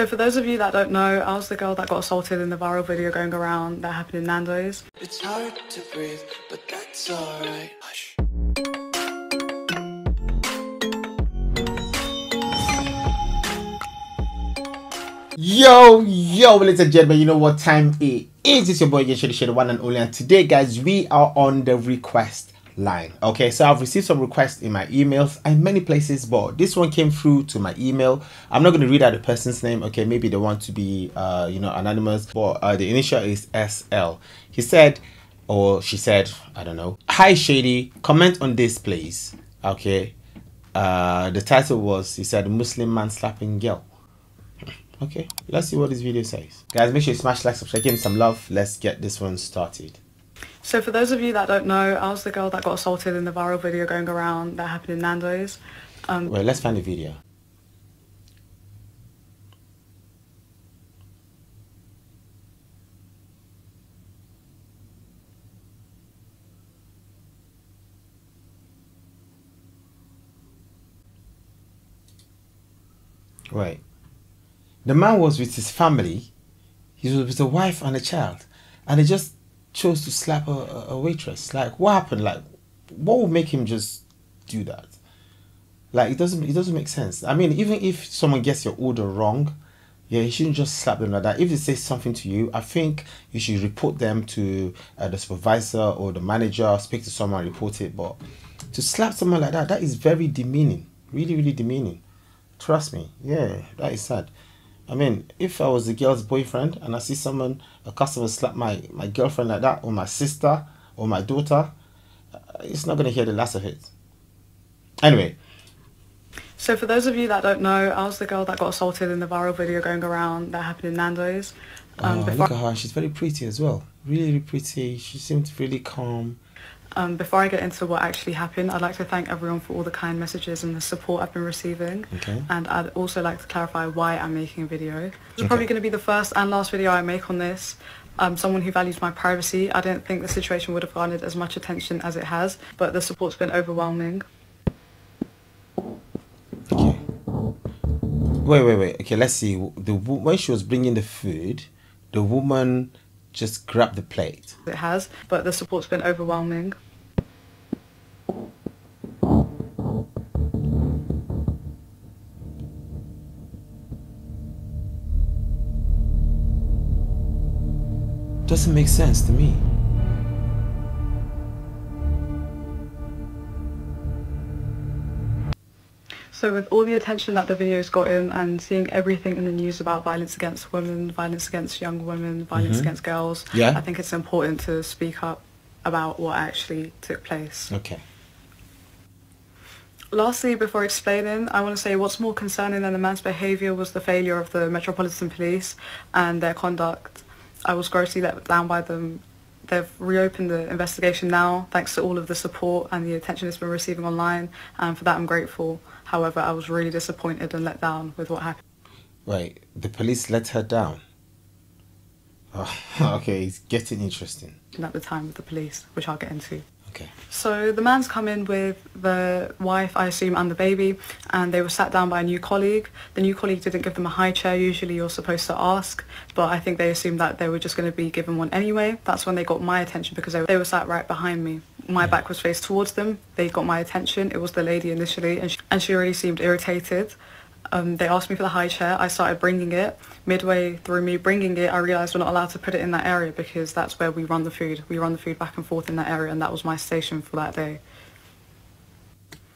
So for those of you that don't know, I was the girl that got assaulted in the viral video going around that happened in Nando's. It's hard to breathe, but that's alright. Hush. Yo, yo, ladies and gentlemen, you know what time it is. It's your boy, Yeshua the one and only. And today, guys, we are on the request line. Okay, so I've received some requests in my emails and many places, but this one came through to my email. I'm not going to read out the person's name. Okay, maybe they want to be, uh, you know, anonymous, but uh, the initial is SL. He said, or she said, I don't know. Hi, Shady, comment on this, please. Okay. Uh, the title was, he said, Muslim man slapping girl. Okay, let's see what this video says. Guys, make sure you smash like, subscribe, give me some love. Let's get this one started. So for those of you that don't know, I was the girl that got assaulted in the viral video going around that happened in Nando's. Um, Well, let's find the video. Right. The man was with his family. He was with a wife and a child, and he just chose to slap a, a waitress. Like, what happened? Like, what would make him just do that? Like, it doesn't. It doesn't make sense. I mean, even if someone gets your order wrong, yeah, you shouldn't just slap them like that. If they say something to you, I think you should report them to uh, the supervisor or the manager. Speak to someone, report it. But to slap someone like that, that is very demeaning. Really, really demeaning. Trust me. Yeah, that is sad. I mean, if I was the girl's boyfriend and I see someone, a customer slap my, my girlfriend like that, or my sister, or my daughter, uh, it's not going to hear the last of it. Anyway, so for those of you that don't know, I was the girl that got assaulted in the viral video going around that happened in Nando's. Um, oh, look at her. She's very pretty as well. Really, really pretty. She seemed really calm. Um, before I get into what actually happened, I'd like to thank everyone for all the kind messages and the support I've been receiving. Okay. And I'd also like to clarify why I'm making a video. It's Okay. probably going to be the first and last video I make on this. I'm someone who values my privacy. I don't think the situation would have garnered as much attention as it has, but the support's been overwhelming. Okay. Wait, wait, wait. Okay, let's see. The when she was bringing the food, the woman just grab the plate. It has, but the support's been overwhelming. Doesn't make sense to me. So with all the attention that the video's gotten and seeing everything in the news about violence against women, violence against young women, violence Mhm. against girls, Yeah. I think it's important to speak up about what actually took place. Okay. Lastly, before explaining, I want to say what's more concerning than the man's behaviour was the failure of the Metropolitan Police and their conduct. I was grossly let down by them. They've reopened the investigation now thanks to all of the support and the attention it's been receiving online and for that I'm grateful. However, I was really disappointed and let down with what happened. Wait, the police let her down. Oh, okay, it's getting interesting. at the time with the police, which I'll get into. Okay. So the man's come in with the wife, I assume, and the baby, and they were sat down by a new colleague. The new colleague didn't give them a high chair. Usually you're supposed to ask, but I think they assumed that they were just going to be given one anyway. That's when they got my attention because they, they were sat right behind me. My back was faced towards them. They got my attention. It was the lady initially, and she, and she already seemed irritated. Um, they asked me for the high chair. I started bringing it. Midway through me bringing it, I realised we're not allowed to put it in that area because that's where we run the food. We run the food back and forth in that area, and that was my station for that day.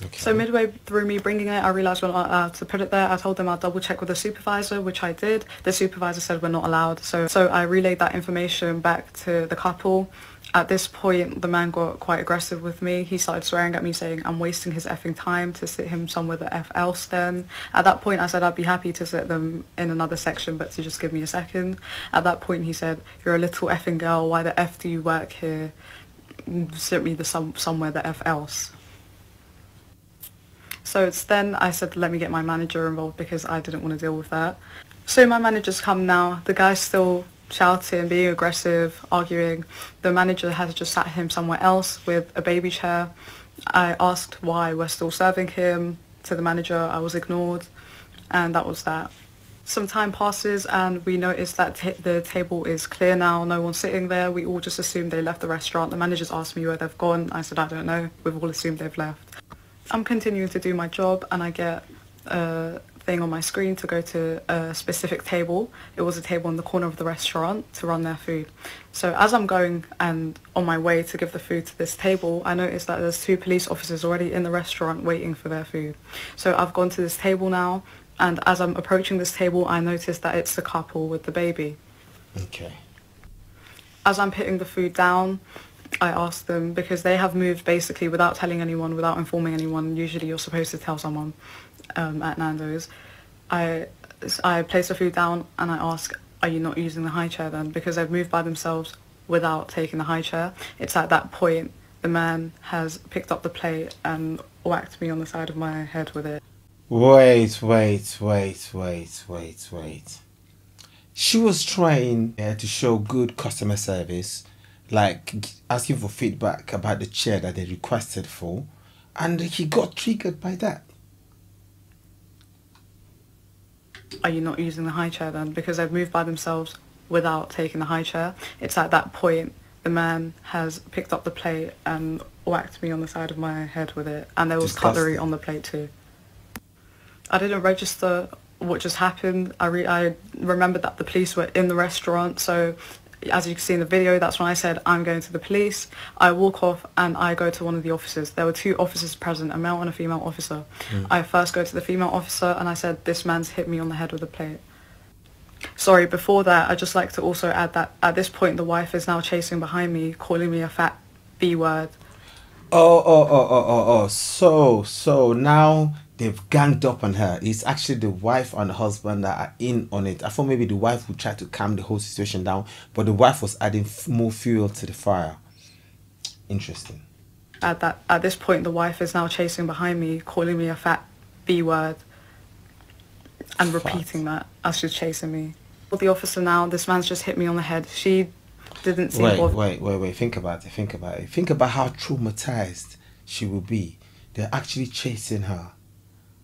Okay. So midway through me bringing it, I realised we're not allowed to put it there. I told them I'd double check with the supervisor, which I did. The supervisor said we're not allowed. So, so I relayed that information back to the couple. At this point, the man got quite aggressive with me. He started swearing at me, saying I'm wasting his effing time to sit him somewhere the F else then. At that point, I said I'd be happy to sit them in another section, but to just give me a second. At that point, he said, you're a little effing girl. Why the F do you work here? Sit me the some, somewhere the F else. So it's then I said, let me get my manager involved because I didn't want to deal with that. So my manager's come now. The guy's still shouting, being aggressive, arguing. The manager has just sat him somewhere else with a baby chair. I asked why we're still serving him to the manager. I was ignored and that was that. Some time passes and we notice that the table is clear now, no one's sitting there. We all just assume they left the restaurant. The managers asked me where they've gone. I said, I don't know. We've all assumed they've left. I'm continuing to do my job and I get a thing on my screen to go to a specific table. It was a table in the corner of the restaurant to run their food. So as I'm going and on my way to give the food to this table, I noticed that there's two police officers already in the restaurant waiting for their food. So I've gone to this table now and as I'm approaching this table, I notice that it's the couple with the baby. Okay. As I'm putting the food down, I ask them because they have moved basically without telling anyone, without informing anyone. Usually you're supposed to tell someone um, at Nando's. I, I place the food down and I ask, are you not using the high chair then? Because they've moved by themselves without taking the high chair. It's at that point the man has picked up the plate and whacked me on the side of my head with it. Wait, wait, wait, wait, wait, wait. She was trying uh, to show good customer service, like asking for feedback about the chair that they requested for, and he got triggered by that. are you not using the high chair then? Because they've moved by themselves without taking the high chair. It's at that point the man has picked up the plate and whacked me on the side of my head with it. And there was cutlery on the plate too. I didn't register what just happened. I, re- I remembered that the police were in the restaurant. So as you can see in the video, that's when I said, I'm going to the police. I walk off and I go to one of the officers. There were two officers present, a male and a female officer. Hmm. I first go to the female officer and I said, this man's hit me on the head with a plate. Sorry, before that, I'd just like to also add that at this point, the wife is now chasing behind me, calling me a fat B word. Oh, oh, oh, oh, oh, oh. So, so now they've ganged up on her. It's actually the wife and the husband that are in on it. I thought maybe the wife would try to calm the whole situation down, but the wife was adding f- more fuel to the fire. Interesting. At that, at this point, the wife is now chasing behind me, calling me a fat B word, and Fat. repeating that as she's chasing me. With the officer now, this man's just hit me on the head. She didn't seem Wait, wait, wait, wait. Think about it. Think about it. Think about how traumatized she will be. They're actually chasing her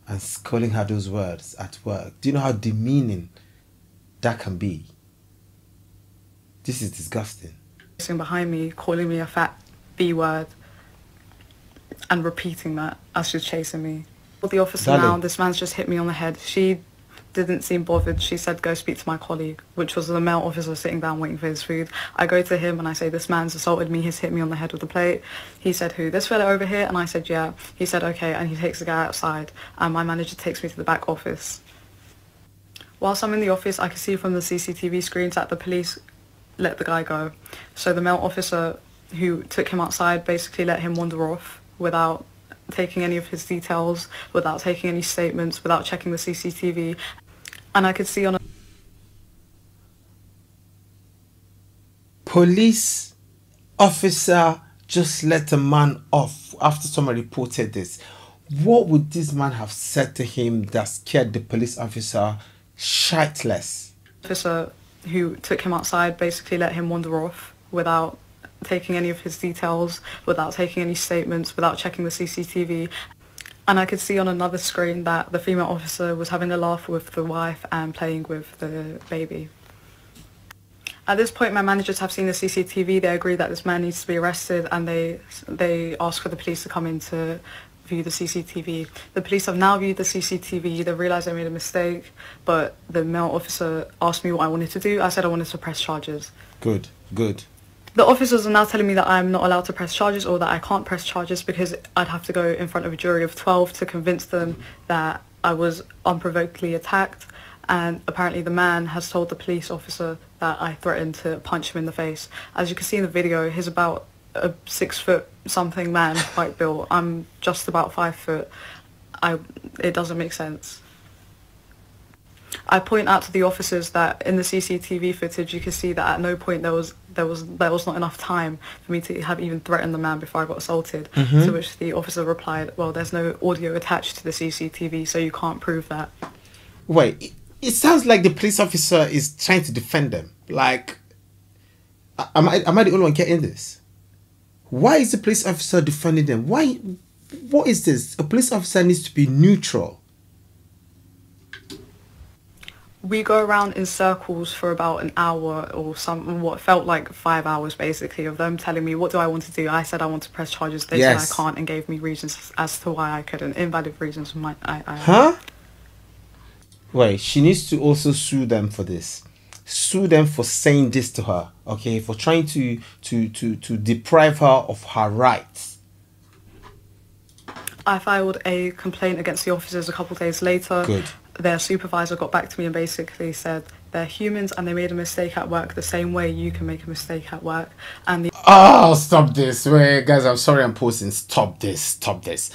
and calling her those words at work. Do you know how demeaning that can be? This is disgusting. chasing behind me, calling me a fat B word, and repeating that as she's chasing me. With the officer now, this man's just hit me on the head. She didn't seem bothered. She said, go speak to my colleague, which was the male officer sitting down waiting for his food. I go to him and I say, this man's assaulted me. He's hit me on the head with a plate. He said, who? This fella over here? And I said, yeah. He said, okay. And he takes the guy outside. And my manager takes me to the back office. Whilst I'm in the office, I can see from the CCTV screens that the police let the guy go. So the male officer who took him outside basically let him wander off without taking any of his details, without taking any statements, without checking the CCTV. And I could see on a Police officer just let a man off after someone reported this. What would this man have said to him that scared the police officer shitless? officer who took him outside basically let him wander off without taking any of his details, without taking any statements, without checking the CCTV. And I could see on another screen that the female officer was having a laugh with the wife and playing with the baby. At this point, my managers have seen the CCTV. They agree that this man needs to be arrested, and they they ask for the police to come in to view the CCTV. The police have now viewed the CCTV. They realised they made a mistake, but the male officer asked me what I wanted to do. I said I wanted to press charges. Good, good. The officers are now telling me that I'm not allowed to press charges or that I can't press charges because I'd have to go in front of a jury of 12 to convince them that I was unprovokedly attacked. And apparently the man has told the police officer that I threatened to punch him in the face. As you can see in the video, he's about a six foot something man, quite built. I'm just about five foot. I, it doesn't make sense. I point out to the officers that in the CCTV footage you can see that at no point there was there was there was not enough time for me to have even threatened the man before I got assaulted. Mm-hmm. To which the officer replied, "Well, there's no audio attached to the CCTV, so you can't prove that." Wait, it, it sounds like the police officer is trying to defend them. Like, am I am I the only one getting this? Why is the police officer defending them? Why? What is this? A police officer needs to be neutral. We go around in circles for about an hour or some what felt like five hours basically of them telling me what do I want to do. I said I want to press charges. They Yes. said I can't and gave me reasons as to why I couldn't. Invalid reasons. My, I, I, Huh? Wait, she needs to also sue them for this. Sue them for saying this to her, okay? For trying to to to to deprive her of her rights. I filed a complaint against the officers a couple of days later. Good. Their supervisor got back to me and basically said they're humans and they made a mistake at work the same way you can make a mistake at work. And the Oh, stop this. Wait, guys, I'm sorry I'm posting. Stop this. Stop this.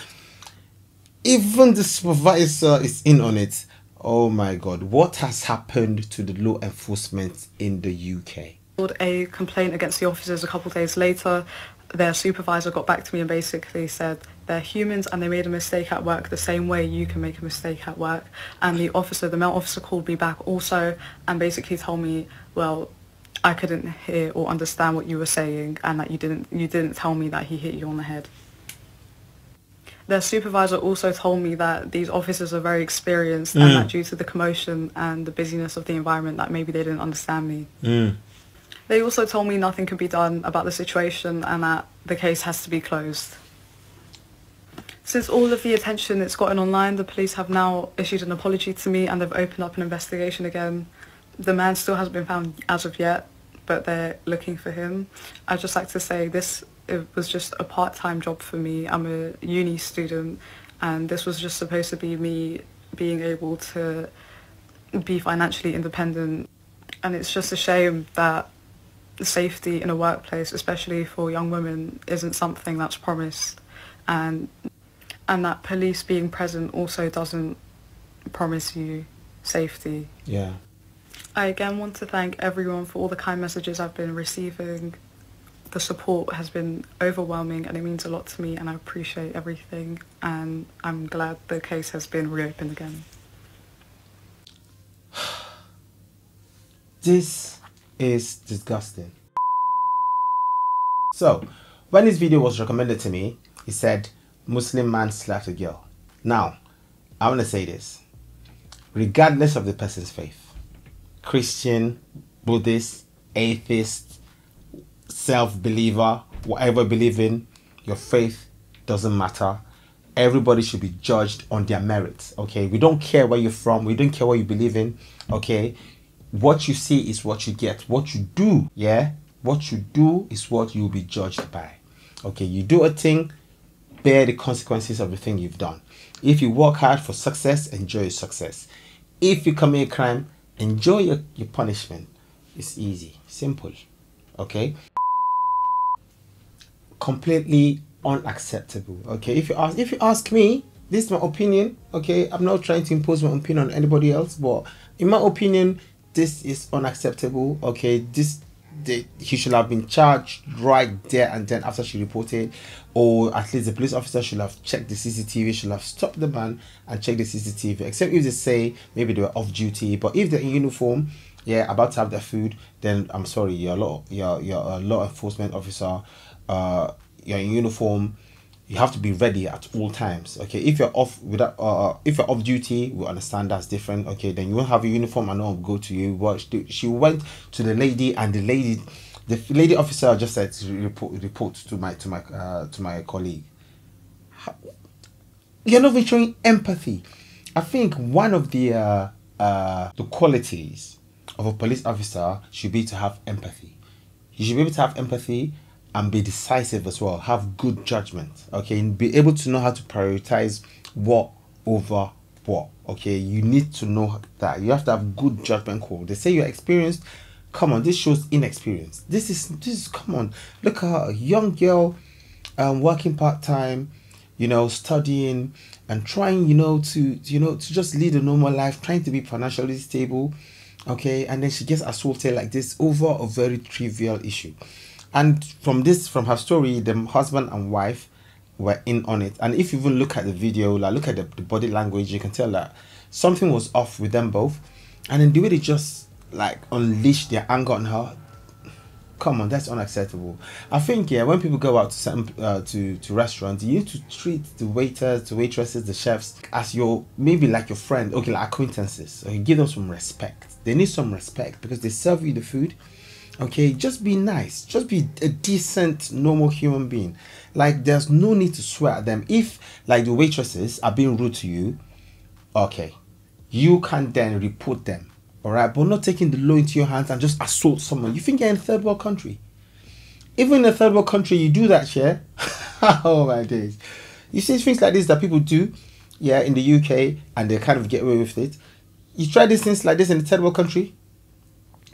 Even the supervisor is in on it. Oh my god. What has happened to the law enforcement in the UK? a complaint against the officers a couple of days later. Their supervisor got back to me and basically said they're humans and they made a mistake at work the same way you can make a mistake at work. And the officer, the male officer, called me back also and basically told me, well, I couldn't hear or understand what you were saying and that you didn't you didn't tell me that he hit you on the head. Their supervisor also told me that these officers are very experienced and that mm. due to the commotion and the busyness of the environment that maybe they didn't understand me. Mm. They also told me nothing could be done about the situation and that the case has to be closed. Since all of the attention it's gotten online, the police have now issued an apology to me and they've opened up an investigation again. The man still hasn't been found as of yet, but they're looking for him. I'd just like to say this it was just a part-time job for me. I'm a uni student and this was just supposed to be me being able to be financially independent and it's just a shame that safety in a workplace, especially for young women, isn't something that's promised, and and that police being present also doesn't promise you safety. Yeah. I again want to thank everyone for all the kind messages I've been receiving. The support has been overwhelming and it means a lot to me and I appreciate everything and I'm glad the case has been reopened again. This is disgusting. So, when this video was recommended to me, it said Muslim man slapped a girl. Now, I want to say this. Regardless of the person's faith, Christian, Buddhist, atheist, self believer, whatever in, your faith doesn't matter. Everybody should be judged on their merits. Okay, we don't care where you're from, we don't care what you believe in. Okay, what you see is what you get. What you do, yeah, what you do is what you'll be judged by. Okay, you do a thing, bear the consequences of the thing you've done. If you work hard for success, enjoy your success. If you commit a crime, enjoy your, your punishment. It's easy, simple. Okay? Completely unacceptable. Okay, if you ask if you ask me, this is my opinion. Okay, I'm not trying to impose my opinion on anybody else, but in my opinion, this is unacceptable. Okay, this he should have been charged right there and then after she reported, or at least the police officer should have checked the CCTV, should have stopped the man and checked the CCTV. Except if they say maybe they were off duty, but if they're in uniform, yeah, about to have their food, then I'm sorry, you're a law, you're, you're a law enforcement officer, uh, you're in uniform you have to be ready at all times okay? If you're off without uh if you're off duty we understand that's different okay? Then you won't have a uniform and will go to you. But she, went to the lady and the lady the lady officer just said to report report to my to my uh to my colleague. You're not even showing empathy. I think one of the uh uh the qualities of a police officer should be to have empathy. You should be able to have empathy and be decisive as well. Have good judgment okay? And be able to know how to prioritize what over what okay? You need to know that. You have to have good judgment call. They say you're experienced. Come on this shows inexperience. This is this is come on. Look at her, a young girl um working part-time you know studying and trying you know to you know to just lead a normal life trying to be financially stable okay? And then she gets assaulted like this over a very trivial issue and from this from her story the husband and wife were in on it and if you even look at the video like look at the, the body language you can tell that something was off with them both and then the way they just like unleashed their anger on her Come on, that's unacceptable. I think yeah, when people go out to certain uh, to to restaurants, you need to treat the waiters, the waitresses, the chefs as your maybe like your friend, okay, like acquaintances. Okay, give them some respect. They need some respect because they serve you the food. Okay, just be nice. Just be a decent, normal human being. Like there's no need to swear at them. If like the waitresses are being rude to you, okay, you can then report them all right, but not taking the law into your hands and just assault someone. You think you're in a third world country? Even in a third world country, you do that, yeah? oh my days. You see things like this that people do, yeah, in the UK, and they kind of get away with it. You try these things like this in a third world country,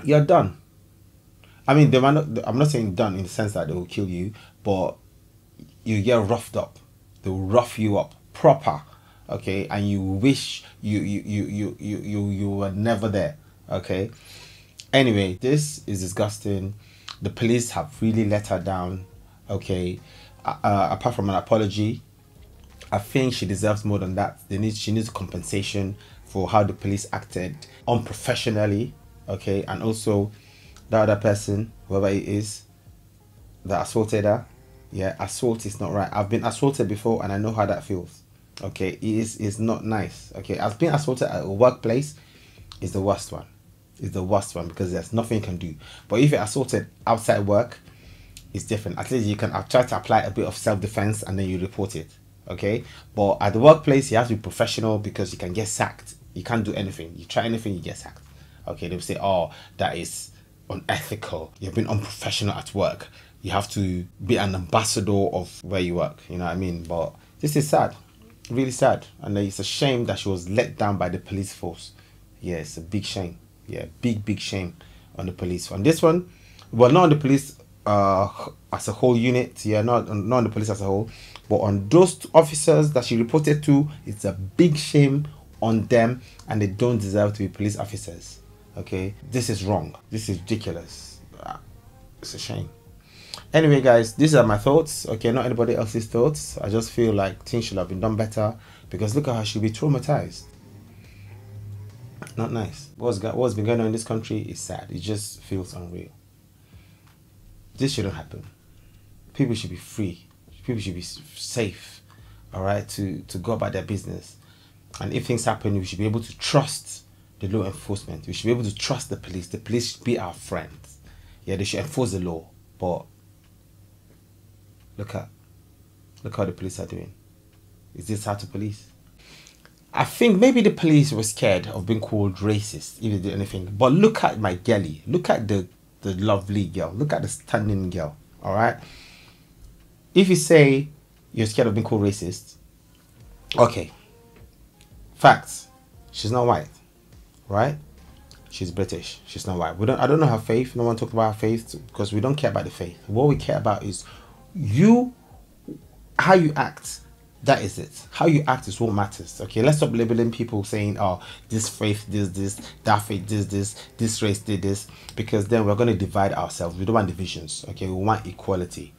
you're done. I mean, they might not. I'm not saying done in the sense that they will kill you, but you get roughed up. They will rough you up proper okay? And you wish you you you you you you, you were never there okay? Anyway this is disgusting. The police have really let her down okay? Uh, apart from an apology i think she deserves more than that. They need she needs compensation for how the police acted unprofessionally okay? And also the other person whoever it is that assaulted her yeah assault is not right. I've been assaulted before and i know how that feels okay? It is is not nice okay? As been assaulted at a workplace is the worst one. Is the worst one because there's nothing you can do. But if you're assaulted outside work it's different. At least you can try to apply a bit of self-defense and then you report it okay? But at the workplace you have to be professional because you can get sacked. You can't do anything. You try anything you get sacked okay? They'll say oh that is unethical. You've been unprofessional at work. You have to be an ambassador of where you work you know what i mean? But this is sad really sad. And it's a shame that she was let down by the police force. Yeah it's a big shame. Yeah big big shame on the police. On this one well not on the police uh as a whole unit. Yeah not not on the police as a whole but on those officers that she reported to it's a big shame on them and they don't deserve to be police officers okay? This is wrong. This is ridiculous. Uh, it's a shame. Anyway guys these are my thoughts okay? Not anybody else's thoughts. I just feel like things should have been done better because look at how she'll be traumatized. Not nice. What's, got, what's been going on in this country is sad. It just feels unreal. This shouldn't happen. People should be free. People should be safe all right to to go about their business. And if things happen we should be able to trust the law enforcement we should be able to trust the police the police should be our friends yeah they should enforce the law but Look at, look how the police are doing. Is this how to police? I think maybe the police were scared of being called racist if they did anything. But look at my girlie. Look at the, the lovely girl. Look at the stunning girl. Alright? If you say you're scared of being called racist, okay. Facts. She's not white. Right? She's British. She's not white. We don't I don't know her faith. No one talked about her faith because we don't care about the faith. What we care about is you how you act that is it how you act is what matters okay let's stop labeling people saying oh this faith this this that faith this this this race did this because then we're going to divide ourselves we don't want divisions okay we want equality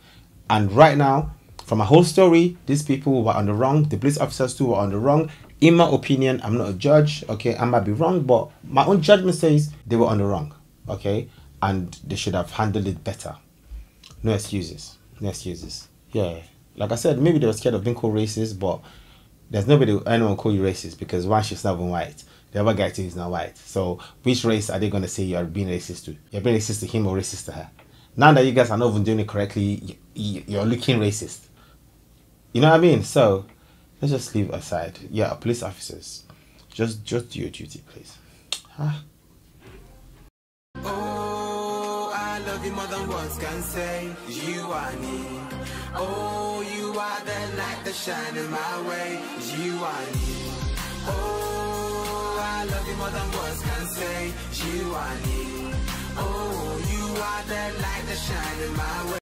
and right now from a whole story these people were on the wrong the police officers too were on the wrong in my opinion i'm not a judge okay i might be wrong but my own judgment says they were on the wrong okay and they should have handled it better no excuses no excuses. Yeah. Like I said, maybe they were scared of being called racist, but there's nobody anyone call you racist because one, she's not even white. The other guy too is not white. So which race are they gonna say you are being racist to? You're being racist to him or racist to her? Now that you guys are not even doing it correctly, you're looking racist. You know what I mean? So let's just leave aside. Yeah, police officers, just just do your duty, please. Huh? Oh, love you more than words can say. You are me. Oh, you are the light that shine in my way. You are me. Oh, I love you more than words can say. You are me. Oh, you are the light that shine in my way.